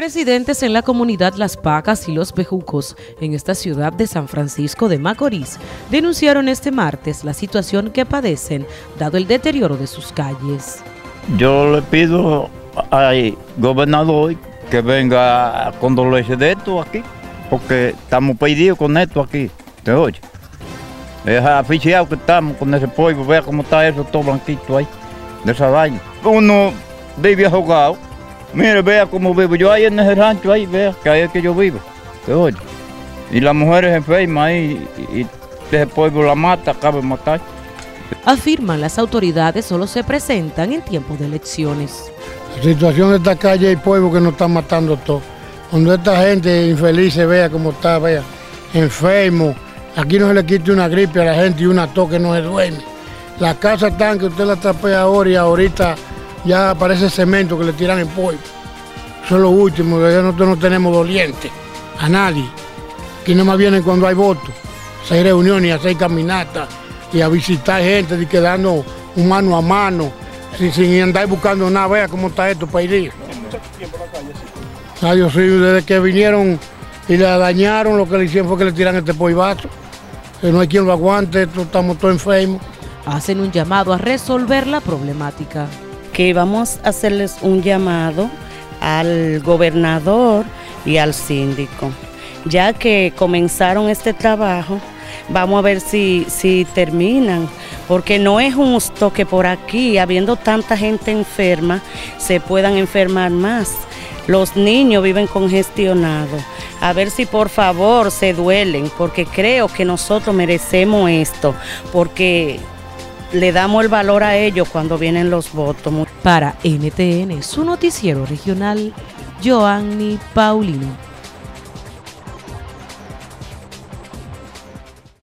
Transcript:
Residentes en la comunidad Las Pacas y Los Bejucos, en esta ciudad de San Francisco de Macorís, denunciaron este martes la situación que padecen, dado el deterioro de sus calles. Yo le pido al gobernador que venga a condolerse de esto aquí, porque estamos perdidos con esto aquí, ¿te oye? Es aficiado que estamos con ese polvo, vea cómo está eso todo blanquito ahí, de esa vaina. Uno vive ahogado Mire, vea cómo vivo. Yo ahí en ese rancho, ahí, vea, que ahí es que yo vivo. ¿Te oye? Y las mujeres enfermas ahí, y, ese pueblo la mata, acaba de matar. Afirman las autoridades solo se presentan en tiempos de elecciones. La situación de esta calle y pueblo que nos están matando todo. Cuando esta gente infeliz se vea como está, vea, enfermo, aquí no se le quite una gripe a la gente y una tos que no se duerme. Las casas están que usted la trapea ahora y ahorita ya aparece cemento que le tiran el pollo. Eso es lo último, nosotros no tenemos doliente a nadie. Aquí no más vienen cuando hay votos, seis reuniones y hacer caminatas y a visitar gente y quedando mano a mano, sin, andar buscando nada, vea cómo está esto para ir. Ay, sí, desde que vinieron y la dañaron, lo que le hicieron fue que le tiran este polvazo. Que no hay quien lo aguante, estamos todos enfermos. Hacen un llamado a resolver la problemática que vamos a hacerles un llamado al gobernador y al síndico. Ya que comenzaron este trabajo, vamos a ver si, si terminan, porque no es justo que por aquí, habiendo tanta gente enferma, se puedan enfermar más. Los niños viven congestionados. A ver si por favor se duelen, porque creo que nosotros merecemos esto, porque le damos el valor a ellos cuando vienen los votos. Para NTN, su noticiero regional, Joanny Paulino.